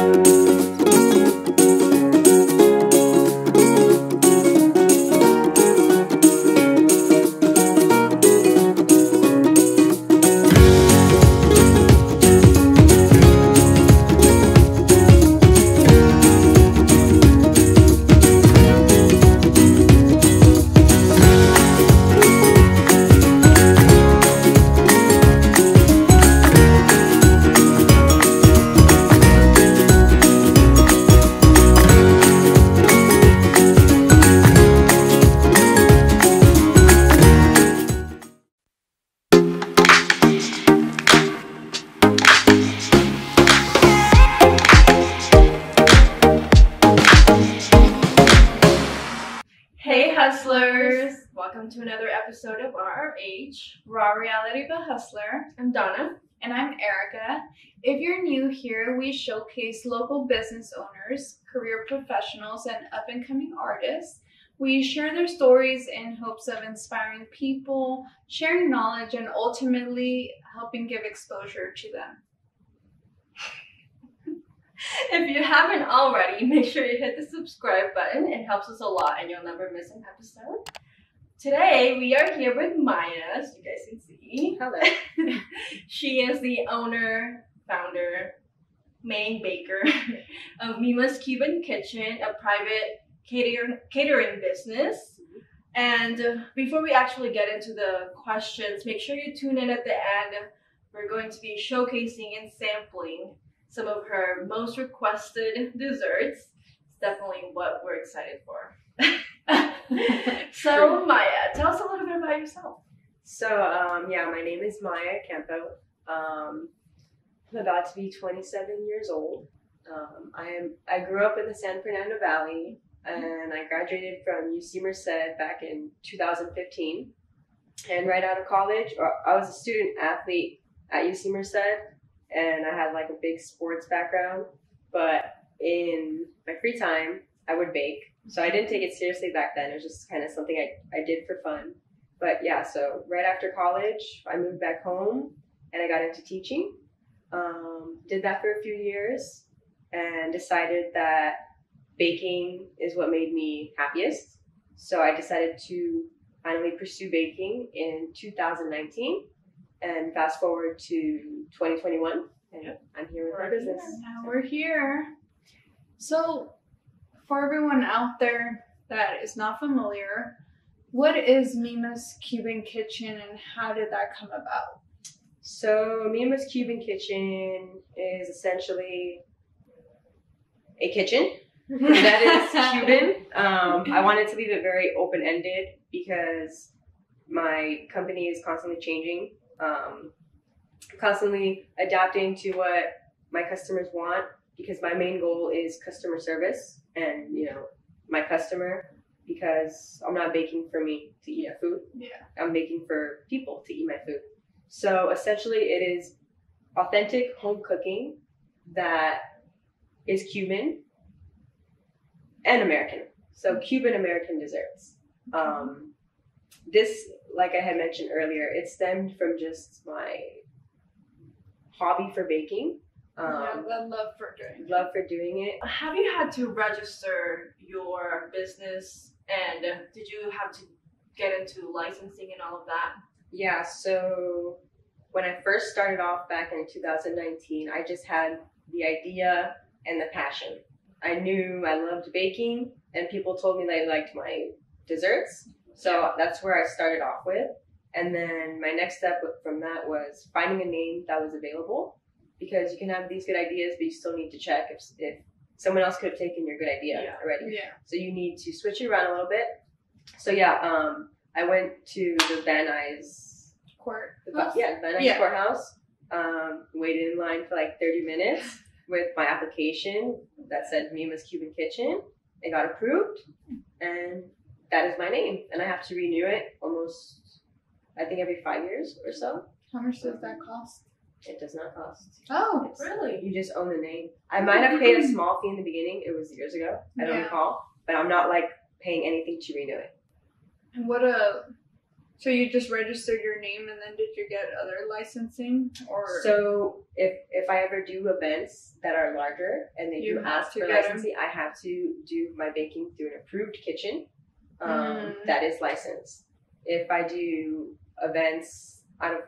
Hey Welcome to another episode of RRH, Raw Reality but Hustler. I'm Donna. And I'm Erika. If you're new here, we showcase local business owners, career professionals, and up and coming artists. We share their stories in hopes of inspiring people, sharing knowledge, and ultimately helping give exposure to them. If you haven't already, make sure you hit the subscribe button. It helps us a lot and you'll never miss an episode. Today we are here with Maya, as you guys can see. Hello. she is the owner, founder, main baker of Mima's Cuban Kitchen, a private catering catering business. And before we actually get into the questions, make sure you tune in at the end. We're going to be showcasing and sampling some of her most requested desserts. It's definitely what we're excited for. so, Maya, tell us a little bit about yourself. So, um, yeah, my name is Maya Campo. Um, I'm about to be 27 years old. Um, I am. I grew up in the San Fernando Valley, and I graduated from UC Merced back in 2015. And right out of college, I was a student athlete at UC Merced, and I had like a big sports background. But in my free time, I would bake. So I didn't take it seriously back then. It was just kind of something I, I did for fun. But yeah, so right after college, I moved back home and I got into teaching. Um, did that for a few years and decided that baking is what made me happiest. So I decided to finally pursue baking in 2019 and fast forward to 2021 and I'm here with my We're business. here. Now we're here. So, for everyone out there that is not familiar, what is Mima's Cuban Kitchen and how did that come about? So Mima's Cuban Kitchen is essentially a kitchen that is Cuban. Um, I wanted to leave it very open ended because my company is constantly changing, um, constantly adapting to what my customers want. Because my main goal is customer service and you know my customer. Because I'm not baking for me to eat my food. Yeah. I'm baking for people to eat my food. So essentially, it is authentic home cooking that is Cuban and American. So Cuban American desserts. Um, this, like I had mentioned earlier, it stemmed from just my hobby for baking. Yeah, Um, the love for doing it. love for doing it. Have you had to register your business and did you have to get into licensing and all of that? Yeah, so when I first started off back in 2019, I just had the idea and the passion. I knew I loved baking, and people told me they liked my desserts. So that's where I started off with. And then my next step from that was finding a name that was available because you can have these good ideas, but you still need to check if, if someone else could have taken your good idea Yeah. already. Yeah. So you need to switch it around a little bit. So yeah, um, I went to the Van Nuys, Court. the, yeah, Van Nuys Yeah. courthouse. Um, waited in line for like 30 minutes with my application that said Mima's Cuban Kitchen. It got approved, and that is my name. And I have to renew it almost, I think, every five years or so. How much does that cost? It does not cost. Oh, It's- Really? You just own the name. I might have paid a small fee in the beginning. It was years ago. I don't Yeah. recall. But I'm not like paying anything to renew it. and what a So you just registered your name and then did you get other licensing or So if if I ever do events that are larger and they You do have ask to for get 'em. licensing, I have to do my baking through an approved kitchen um, Mm. that is licensed. If I do events out of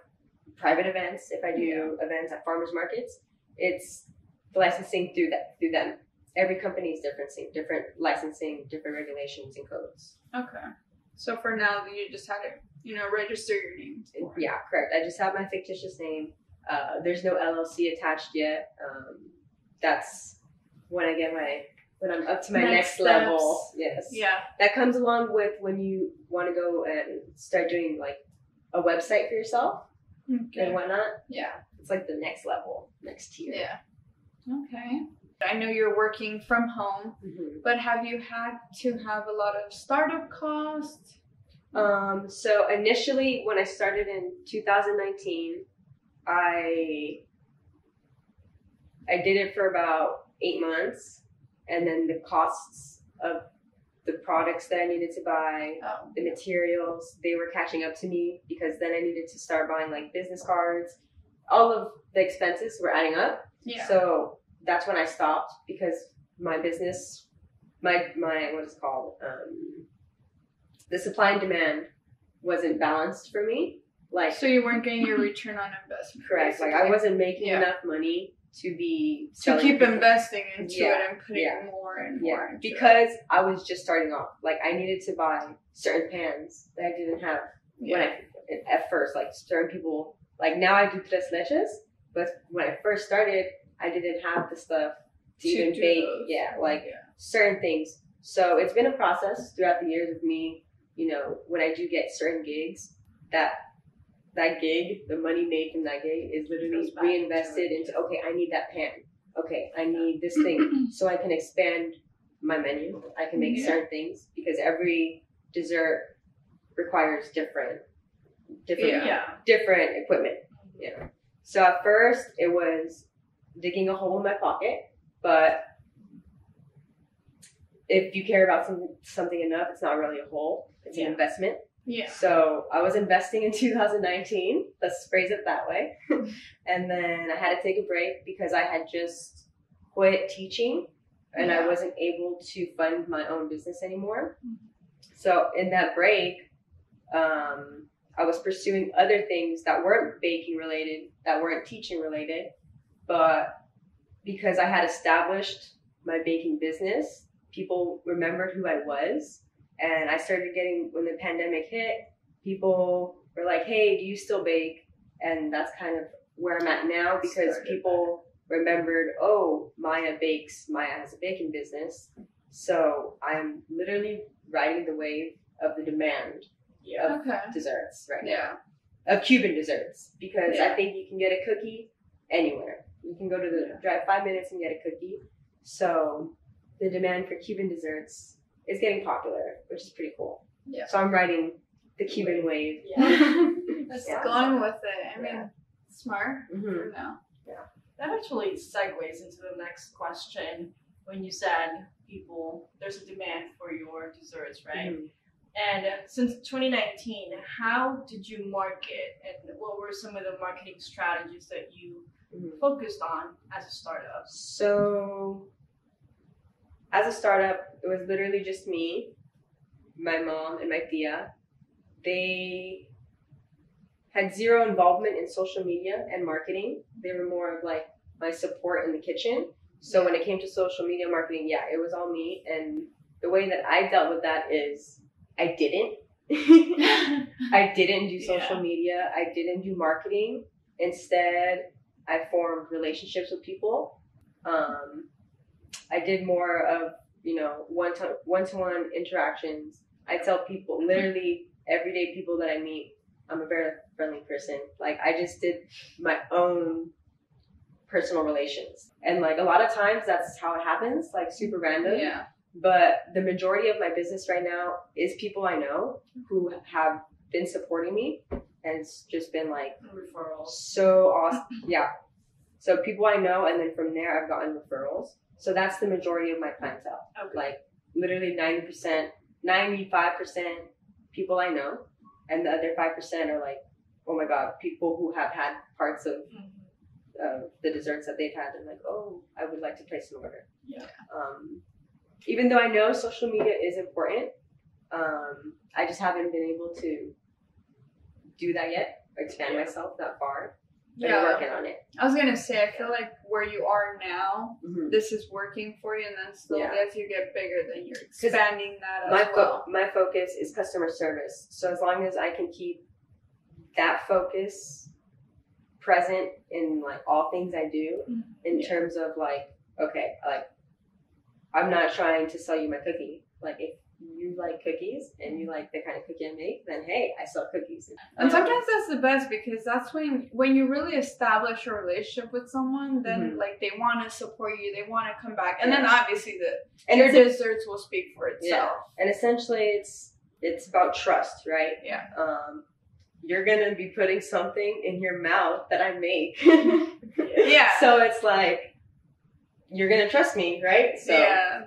private events, if I do events at farmers markets, it's the licensing through that through them. Every company is different, different licensing, different regulations and codes. Okay. So for now you just had to, you know, register your name. Yeah, correct. I just have my fictitious name. Uh, there's no LLC attached yet. Um, that's when I get my when I'm up to my Next next, level. Yes, Yeah. that comes along with when you want to go and start doing like a website for yourself Okay. and whatnot. Yeah. It's like the next level, next tier. Yeah. Okay. I know you're working from home, Mhm. but have you had to have a lot of startup costs? Um, so initially, when I started in 2019, I I did it for about eight months, and then the costs of the products that I needed to buy, Oh. the materials, they were catching up to me because then I needed to start buying like business cards. All of the expenses were adding up. Yeah. So that's when I stopped because my business, my my what is it called, um, the supply and demand wasn't balanced for me. Like So you weren't getting your return on investment. correct, like I wasn't making Yeah. enough money to be to keep people. investing into Yeah, it and putting yeah, more and Yeah, more because I was just starting off. Like I needed to buy certain pans that I didn't have it. when I at first. Like certain people, like now I do tres leches, but when I first started, I didn't have the stuff to, To even bake. those. Yeah, like yeah. certain things. So it's been a process throughout the years of me, you know, when I do get certain gigs, that that gig, the money made from that gig is literally reinvested into into okay, I need that pan. Okay, I need this thing so I can expand my menu. I can make Yeah. certain things because every dessert requires different different Yeah. Different equipment. Yeah. So at first it was digging a hole in my pocket, but if you care about some, something enough, it's not really a hole. It's Yeah. an investment. Yeah. So I was investing in 2019. Let's phrase it that way. and then I had to take a break because I had just quit teaching and I wasn't able to fund my own business anymore. So in that break, um, I was pursuing other things that weren't baking related, that weren't teaching related, but because I had established my baking business, people remembered who I was. And I started getting, when the pandemic hit, people were like, hey, do you still bake? And that's kind of where I'm at now because Started people remembered, oh, Maya bakes, Maya has a baking business. So I'm literally riding the wave of the demand Yeah. Okay. of desserts right now of Cuban desserts because Yeah. I think you can get a cookie anywhere. You can go to the drive five minutes and get a cookie. So the demand for Cuban desserts is getting popular, which is pretty cool. Yeah. So I'm riding the Cuban wave. Yeah. Just Yeah. going with it. I mean, Yeah. smart hmm for now. That actually segues into the next question when you said people there's a demand for your desserts, right? Mm-hmm. And uh, since 2019, how did you market and what were some of the marketing strategies that you Mhm. focused on as a startup? So as a startup, it was literally just me, my mom, and my tia. They had zero involvement in social media and marketing. They were more of like my support in the kitchen. So when it came to social media marketing, yeah, it was all me. And the way that I dealt with that is I didn't. I didn't do social media. I didn't do marketing. Instead, I formed relationships with people. Um, I did more of you know one to one to one interactions. I tell people literally everyday people that I meet, I'm a very friendly person. Like I just did my own personal relations, and like a lot of times that's how it happens, like super random. yeah. But the majority of my business right now is people I know who have been supporting me, and it's just been like Referrals. so awesome. Yeah. So people I know, and then from there I've gotten referrals. So that's the majority of my clientele. Okay. Like literally ninety percent, ninety five percent people I know, and the other five percent are like, oh my god, people who have had parts of uh, the desserts that they've had. They're like, oh, I would like to place an order. Yeah. Um, even though I know social media is important, um, I just haven't been able to do that yet. Expand Yeah. myself that far. Yeah. Working on it. I was gonna say, I feel like where you are now, Mhm. this is working for you, and then slowly Yeah. as you get bigger, then you're expanding that as My fo- well. my focus is customer service. So as long as I can keep that focus present in like all things I do, Mhm. in Yeah. terms of like, okay, like I'm not trying to sell you my cookie. Like if you like cookies and you like the kind of cookie I make, then hey, I sell cookies. And sometimes that's the best because that's when when you really establish a relationship with someone, then Mhm. like they want to support you, they want to come back, and then obviously the and your desserts will speak for itself. and essentially it's it's about trust, right? Yeah. Um, you're gonna be putting something in your mouth that I make. Yeah. So it's like you're gonna trust me, right? So yeah,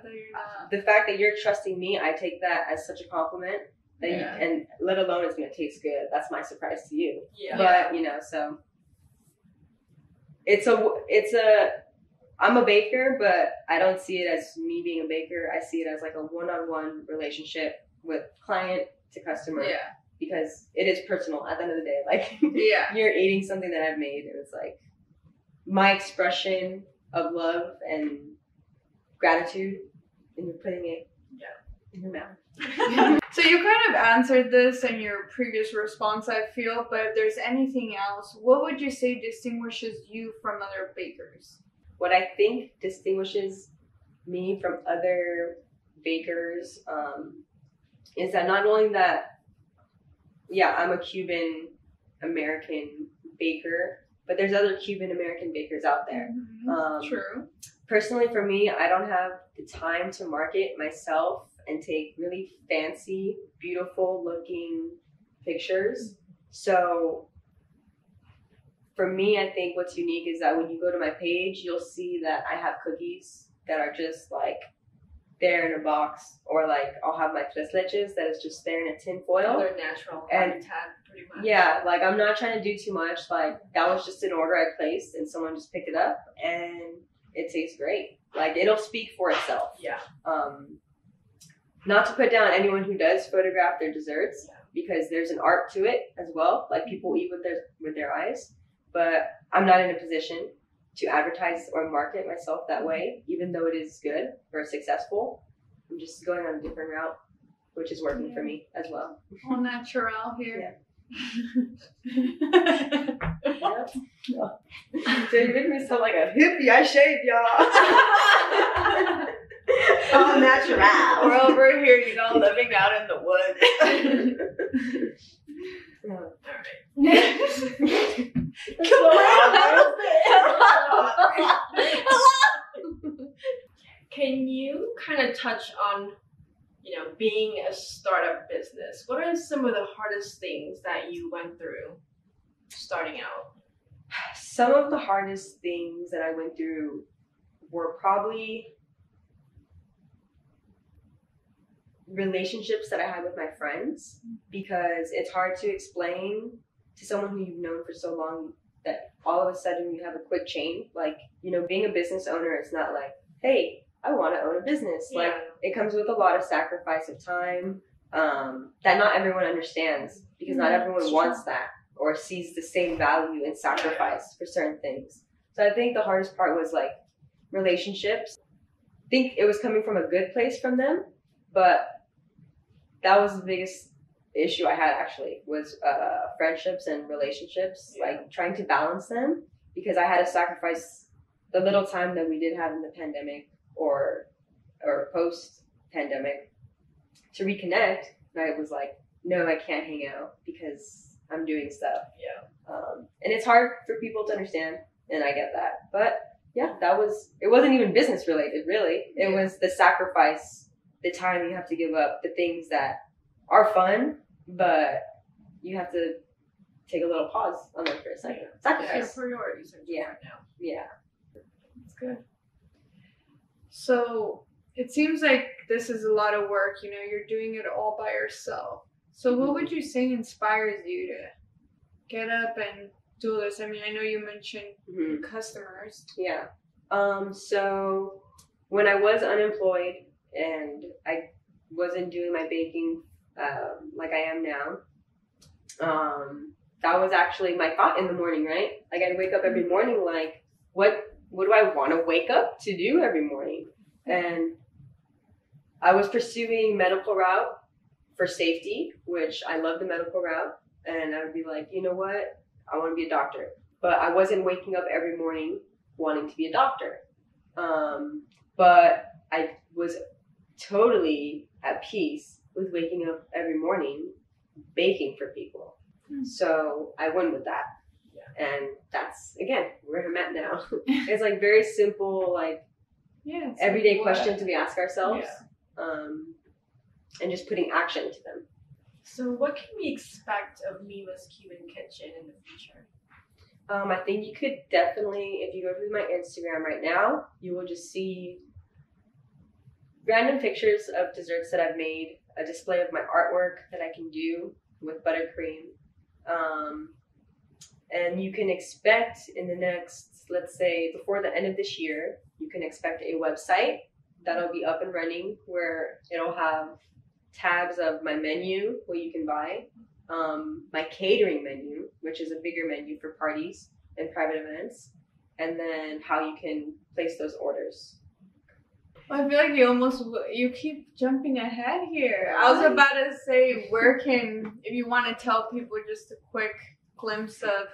the fact that you're trusting me, I take that as such a compliment. That you, and let alone it's gonna taste good. That's my surprise to you. Yeah. But you know, so it's a it's a I'm a baker, but I don't see it as me being a baker. I see it as like a one-on-one relationship with client to customer Yeah, because it is personal at the end of the day. Like yeah, you're eating something that I've made, and it's like my expression of love and gratitude, and you're putting it Yeah. in your mouth. so you kind of answered this in your previous response, I feel. But if there's anything else, what would you say distinguishes you from other bakers? What I think distinguishes me from other bakers um, is that not only that, yeah, I'm a Cuban American baker, but there's other Cuban American bakers out there. Um, True. personally for me i don't have the time to market myself and take really fancy beautiful looking pictures so for me i think what's unique is that when you go to my page you'll see that i have cookies that are just like there in a box or like i'll have my tres leches that is just there in a tin foil Their natural And- habitat, pretty much. yeah, like I'm not trying to do too much. Like that was just an order I placed and someone just picked it up and it tastes great. Like it'll speak for itself. Yeah. Um not to put down anyone who does photograph their desserts Yeah. because there's an art to it as well. Like people eat with their with their eyes. But I'm not in a position to advertise or market myself that way, even though it is good or successful. I'm just going on a different route, which is working for me as well. All natural here. Yep. So you make me sound like a hippie. I shaved y'all. oh, natural. We're over here, you know, living out in the woods. Can you kind of touch on, you know, being a startup business? What are some of the hardest things that you went through starting out? Some of the hardest things that I went through were probably relationships that I had with my friends because it's hard to explain to someone who you've known for so long that all of a sudden you have a quick change. Like, you know, being a business owner, it's not like, hey, I want to own a business. Like, it comes with a lot of sacrifice of time um, that not everyone understands because not Mhm, everyone it's wants that or sees the same value in sacrifice for certain things. So I think the hardest part was like relationships. I think it was coming from a good place from them, but that was the biggest issue I had actually was uh, friendships and relationships, Yeah. like trying to balance them because I had to sacrifice the little time that we did have in the pandemic or or post pandemic to reconnect. And I was like, no, I can't hang out because I'm doing stuff. Yeah. Um, and it's hard for people to understand, and I get that. But yeah, that was it. wasn't even business related, really. It Yeah. was the sacrifice, the time you have to give up, the things that are fun, but you have to take a little pause on them for a second. Your Sacrifice. priorities Yeah. now. Yeah. That's good. So it seems like this is a lot of work. You know, you're doing it all by yourself. So, what would you say inspires you to get up and do this? I mean, I know you mentioned Mhm. customers. Yeah. Um, so when I was unemployed and I wasn't doing my baking um, like I am now, um, that was actually my thought in the morning, right? Like I'd wake up every morning like, what what do I want to wake up to do every morning? And I was pursuing medical route for safety, which I love the medical route, and I would be like, you know what? I want to be a doctor. But I wasn't waking up every morning wanting to be a doctor. Um, but I was totally at peace with waking up every morning baking for people. Hmm. So I went with that. And that's again where I'm at now. it's like very simple, like Yeah. everyday like what- questions we ask ourselves, Yeah. Um, and just putting action to them. So, what can we expect of Mima's Cuban Kitchen in the future? Um, I think you could definitely, if you go through my Instagram right now, you will just see random pictures of desserts that I've made, a display of my artwork that I can do with buttercream. Um, and you can expect in the next, let's say, before the end of this year, you can expect a website that'll be up and running where it'll have tabs of my menu, what you can buy, um, my catering menu, which is a bigger menu for parties and private events, and then how you can place those orders. I feel like you almost you keep jumping ahead here. I was about to say where can if you want to tell people just a quick glimpse of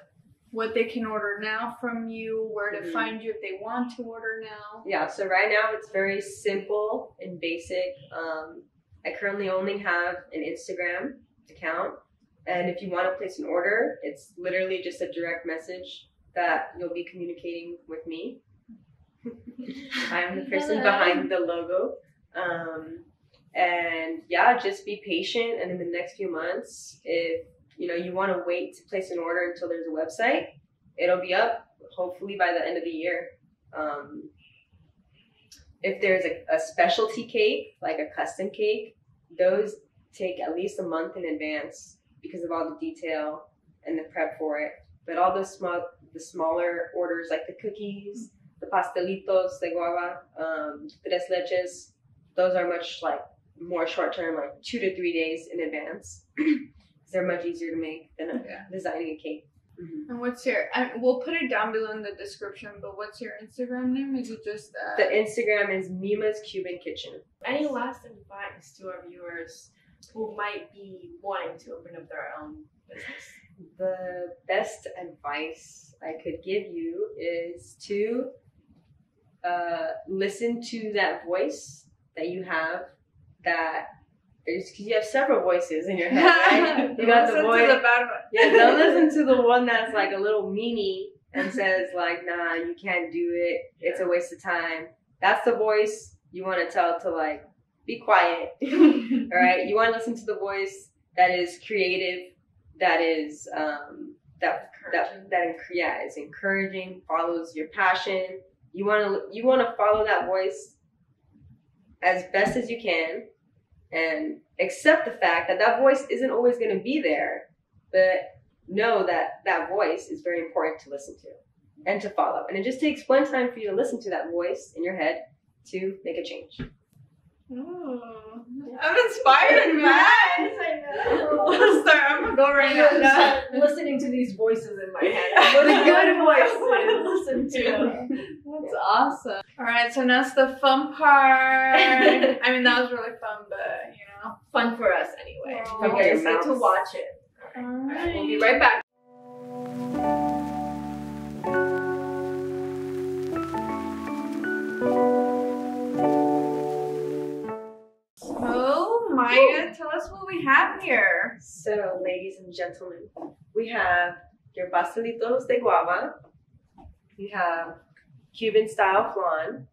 what they can order now from you, where to Mhm. find you if they want to order now. Yeah, so right now it's very simple and basic. Um, I currently only have an Instagram account, and if you want to place an order, it's literally just a direct message that you'll be communicating with me. I'm the person Hello. behind the logo. Um, and yeah, just be patient. And in the next few months, if you know you want to wait to place an order until there's a website, it'll be up hopefully by the end of the year. Um, if there's a, a specialty cake, like a custom cake, those take at least a month in advance because of all the detail and the prep for it. But all the small, the smaller orders like the cookies, the pastelitos de guava, um, tres leches, those are much like more short term, like two to three days in advance. 'Cause they're much easier to make than a, Yeah. designing a cake. Mhm. And what's your? I, we'll put it down below in the description. But what's your Instagram name? Is it just uh, The Instagram is Mima's Cuban Kitchen. Any last advice to our viewers who might be wanting to open up their own business? The best advice I could give you is to uh, listen to that voice that you have. That there's because you have several voices in your head, right? You got the voice. the bad one. Yeah, don't listen to the one that's like a little meanie and says like, "Nah, you can't do it. It's a waste of time." That's the voice you want to tell to like, be quiet. All right, you want to listen to the voice that is creative, that is um, that that that yeah is encouraging, follows your passion. You want to you want to follow that voice as best as you can, and accept the fact that that voice isn't always going to be there, but know that that voice is very important to listen to and to follow. And it just takes one time for you to listen to that voice in your head to make a change. Oh, I'm inspired, man. I know. Sorry, I'm gonna go right now. Start listening to these voices in my head. What a good voice to listen to. That's awesome. All right, so now it's the fun part. I mean, that was really fun, but you know. Fun for us anyway. Oh. You guys get to watch it. All All right, right. we'll be right back. So, Maya, tell us what we have here. So, ladies and gentlemen, we have your pastelitos de guava, you have Cuban style flan,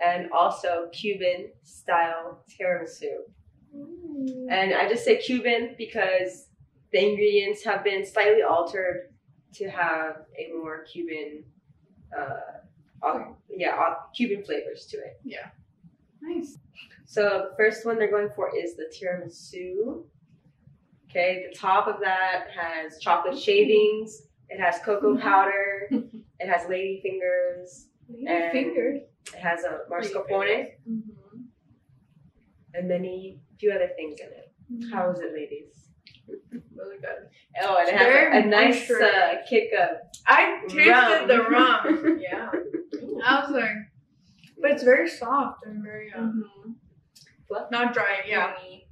and also Cuban style tiramisu. And I just say Cuban because the ingredients have been slightly altered to have a more Cuban, uh, yeah, Cuban flavors to it. Yeah. Nice. So the first one they're going for is the tiramisu. Okay, the top of that has chocolate shavings. It has cocoa powder. It has lady fingers. And- fingers. It has a mascarpone Mm-hmm. and many few other things in it. How is it, ladies? Really good. Oh, and it has Very a, a nice moisturized. uh, kick of I tasted Rum. the rum. Yeah. I was like, but it's very soft and very um, Mm-hmm. not dry. Yeah, Yummy.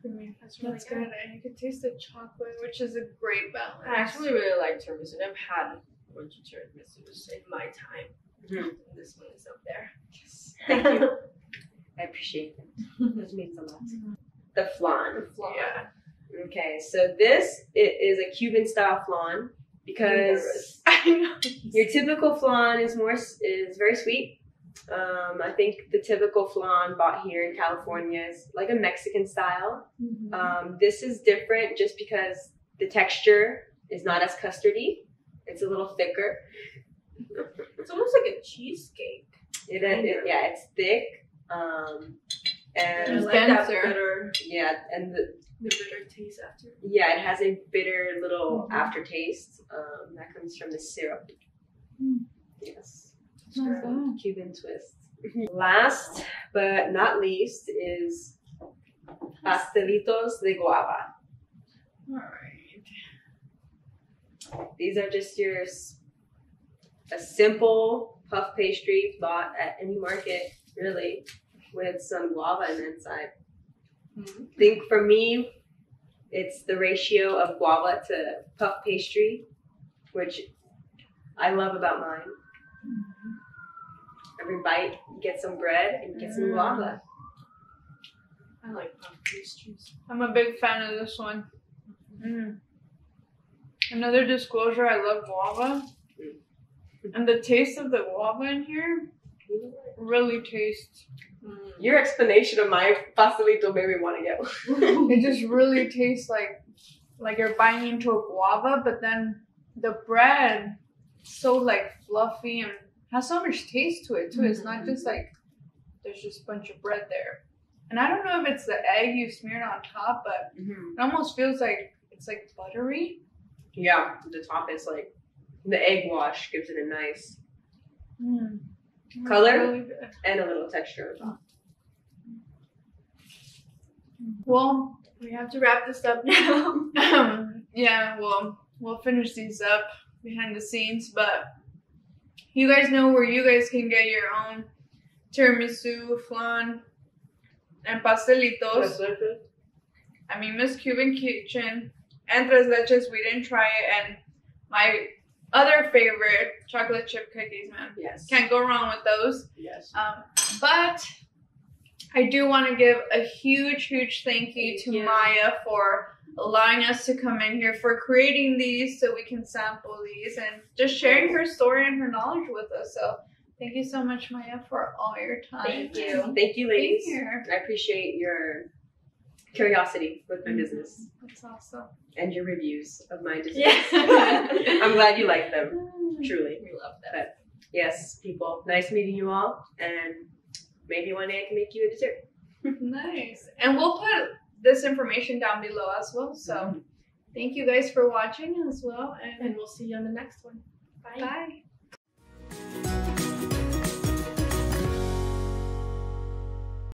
creamy. That's really That's good. And you can taste the chocolate, which is a great balance. I actually really like tiramisu. I've had a bunch of tiramisus in my time. Mhm. This one is up there. Yes. Thank you. I appreciate that. This means a lot. The flan. Yeah. Okay, so this is a Cuban style flan because your typical flan is more is very sweet. Um, I think the typical flan bought here in California is like a Mexican style. Mm-hmm. Um, this is different just because the texture is not as custardy. It's a little thicker. It's almost like a cheesecake. It, it yeah, it's thick. Um, And like that bitter, yeah, and the, the bitter taste after. yeah, it has a bitter little Mhm. aftertaste um, that comes from the syrup. Mm. Yes. Cuban twist. Last but not least is pastelitos de guava. All right. These are just your a simple puff pastry bought at any market, really, with some guava in the inside. Mm-hmm. think for me, it's the ratio of guava to puff pastry, which I love about mine. Every bite, you get some bread and you get some Mm. guava. I like puff pastries. I'm a big fan of this one. Mm. Another disclosure: I love guava, and the taste of the guava in here really tastes. Mm. Your explanation of my pastelito made me want to get one. It just really tastes like like you're biting into a guava, but then the bread so like fluffy and has so much taste to it too. It's not just like there's just a bunch of bread there. And I don't know if it's the egg you smeared on top, but Mhm. it almost feels like it's like buttery. Yeah, the top is like the egg wash gives it a nice Mm. Color? And a little texture on top. Well, We have to wrap this up now. yeah, well, we'll finish these up behind the scenes, but you guys know where you guys can get your own tiramisu, flan, and pastelitos. I mean, Miss Cuban Kitchen and Tres Leches, we didn't try it, and my other favorite, chocolate chip cookies, man. Yes. Can't go wrong with those. Yes. Um, but I do want to give a huge, huge thank you to you. Maya for allowing us to come in here, for creating these so we can sample these, and just sharing her story and her knowledge with us. So thank you so much, Maya, for all your time. Thank you. Thank you, Being ladies. here. I appreciate your curiosity with my mm-hmm. business That's awesome. and your reviews of my business. Yeah. I'm glad you like them, mm-hmm. truly. We love that. Yes, people. Nice meeting you all, and maybe one day I can make you a dessert. nice. And we'll put this information down below as well. So mm-hmm. thank you guys for watching as well. And And we'll see you on the next one. Bye. bye.